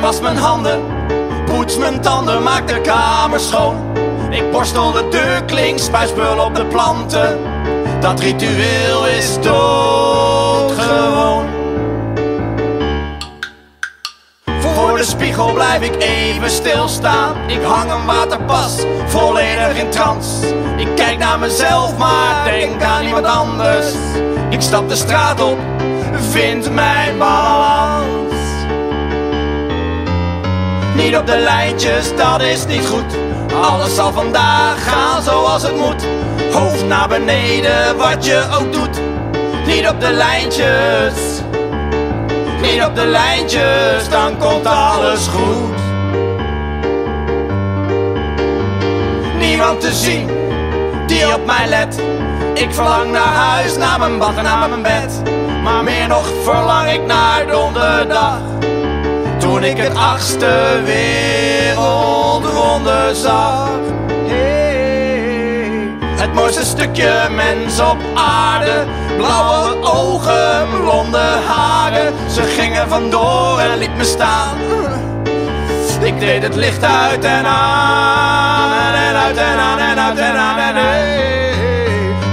was mijn handen, poets mijn tanden, maak de kamer schoon. Ik borstel de deurklink, spuispul op de planten. Dat ritueel is doodgewoon. Voor de spiegel blijf ik even stilstaan. Ik hang een waterpas, volledig in trance. Ik kijk naar mezelf, maar denk aan iemand anders. Ik stap de straat op, vind mijn balans. Niet op de lijntjes, dat is niet goed. Alles zal vandaag gaan zoals het moet. Hoofd naar beneden, wat je ook doet. Niet op de lijntjes. Niet op de lijntjes, dan komt alles goed. Niemand te zien die op mij let. Ik verlang naar huis, naar mijn bad en naar mijn bed. Maar meer nog verlang ik naar donderdag. Toen ik het achtste wereldwonder zag. Het mooiste stukje mens op aarde. Blauwe ogen, blonde haren. Ze gingen vandoor en liet me staan. Ik deed het licht uit en aan en uit en aan en uit en aan en hey.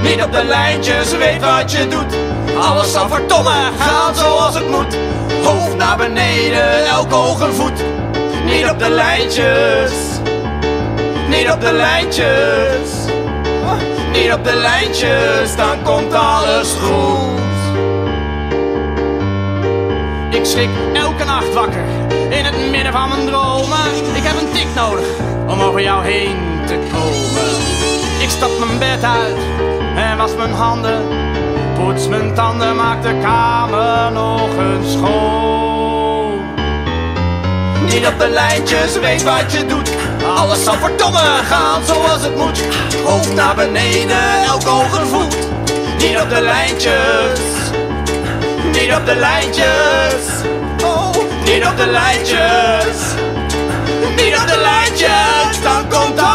Niet op de lijntjes, weet wat je doet. Alles zal verdomme gaan zoals het moet. Hoofd naar beneden, elk oog een voet. Niet op de lijntjes, niet op de lijntjes. Niet op de lijntjes, dan komt alles goed. Ik schrik elke nacht wakker in het midden van mijn dromen. Ik heb een tik nodig om over jou heen te komen. Ik stap mijn bed uit en was mijn handen. Poets mijn tanden, maak de kamer nog eens schoon. Niet op de lijntjes, weet wat je doet. Alles zal verdomme gaan zoals het moet. Hoofd naar beneden, elk oog voet. Niet op de lijntjes, niet op de lijntjes. Oh, niet op de lijntjes, niet op de lijntjes. Dan komt goed.